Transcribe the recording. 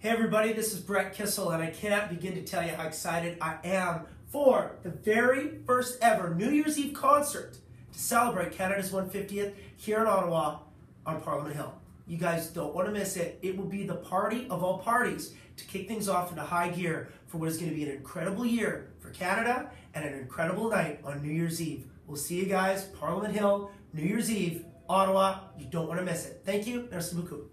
Hey everybody, this is Brett Kissel, and I cannot begin to tell you how excited I am for the very first ever New Year's Eve concert to celebrate Canada's 150th here in Ottawa on Parliament Hill. You guys don't want to miss it. It will be the party of all parties to kick things off into high gear for what is going to be an incredible year for Canada and an incredible night on New Year's Eve. We'll see you guys, Parliament Hill, New Year's Eve, Ottawa. You don't want to miss it. Thank you. Merci beaucoup.